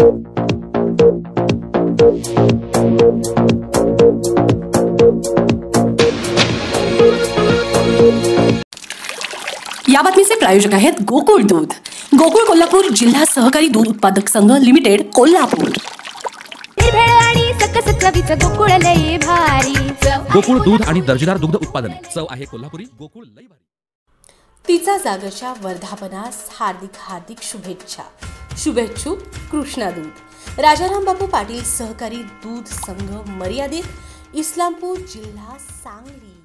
या बातमीचे प्रायोजक आहेत गोकुळ दूध. गोकुळ कोल्हापूर जिल्हा सहकारी दूध उत्पादक संघ लिमिटेड कोल्हापूर. गोकुळ दूध आणि दर्जेदार दुग्ध उत्पादने. चव आहे कोल्हापुरी गोकुळ लई भारी. तिचा जागरच्या वर्धापनास हार्दिक हार्दिक शुभेच्छा. शुभेच्छू कृष्णा दूध राजाराम बापू पाटील सहकारी दूध संघ मर्यादित इस्लामपूर जिल्हा सांगली.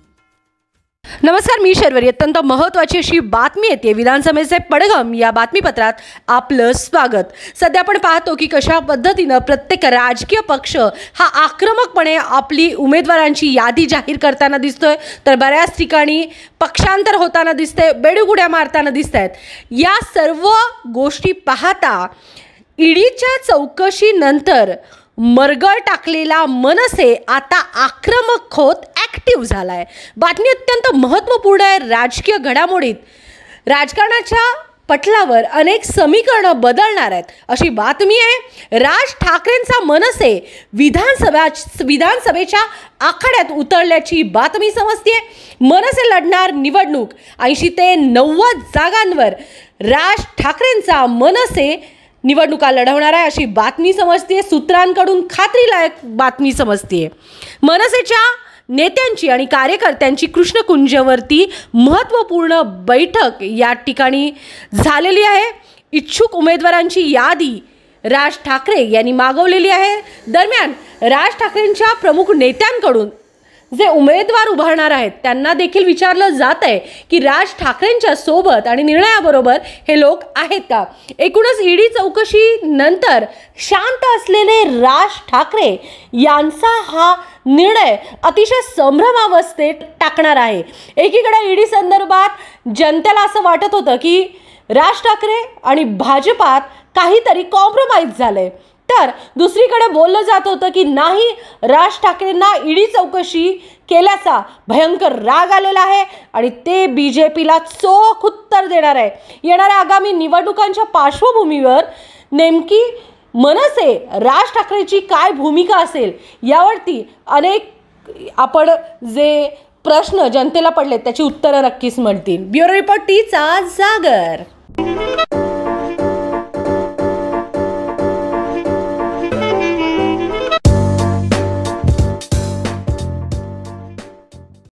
नमस्कार मी शर्वरी. अत्यंत महत्त्वाची अशी बातमी येते. विधानसभेचे पडगम या बातमीपत्रात आपलं स्वागत. सध्या आपण पाहतो की कशा पद्धतीनं प्रत्येक राजकीय पक्ष हा आक्रमकपणे आपली उमेदवारांची यादी जाहीर करताना दिसतोय. तर बऱ्याच ठिकाणी पक्षांतर होताना दिसतंय बेडूगुड्या मारताना दिसत आहेत या सर्व गोष्टी पाहता ईडीच्या चौकशीनंतर मरगळ टाकलेला मनसे आता आक्रमक होत ॲक्टिव्ह झाला आहे बातमी अत्यंत महत्त्वपूर्ण आहे राजकीय घडामोडीत. राजकारणाच्या पटलावर अनेक समीकरणं बदलणार आहेत. अशी बातमी आहे राज ठाकरेंचा मनसे विधानसभा विधानसभेच्या आखाड्यात उतरल्याची बातमी समजते मनसे लढणार निवडणूक ऐंशी ते नव्वद जागांवर राज ठाकरेंचा मनसे निवडणुका लढवणार आहे अशी बातमी समजते सूत्रांकडून खात्रीलायक बातमी समजते मनसेच्या नेत्यांची आणि कार्यकर्त्यांची कृष्णकुंजवरती महत्त्वपूर्ण बैठक या ठिकाणी झालेली आहे. इच्छुक उमेदवारांची यादी राज ठाकरे यांनी मागवलेली आहे. दरम्यान राज ठाकरेंच्या प्रमुख नेत्यांकडून जे उमेदवार उभारणार आहेत त्यांना देखील विचारलं जात आहे की राज ठाकरेंच्या सोबत आणि निर्णयाबरोबर हे लोक आहेत का? एकूणच ईडी चौकशी नंतर शांत असलेले राज ठाकरे यांचा हा निर्णय अतिशय संभ्रमावस्थेत टाकणार आहे. एकीकडे ईडी संदर्भात जनतेला असं वाटत होतं की राज ठाकरे आणि भाजपात काहीतरी कॉम्प्रोमाइज झालंय. तर दुसरीकडे बोललं जात होतं की नाही राज ठाकरेंना ईडी चौकशी केल्याचा भयंकर राग आलेला आहे आणि ते बी जे पीला चोख उत्तर देणार आहे. येणाऱ्या आगामी निवडणुकांच्या पार्श्वभूमीवर नेमकी मनसे राज ठाकरेची काय भूमिका असेल यावरती अनेक आपण जे प्रश्न जनतेला पडलेत त्याची उत्तरं नक्कीच मिळतील. ब्युरो रिपोर्ट टीचा जागर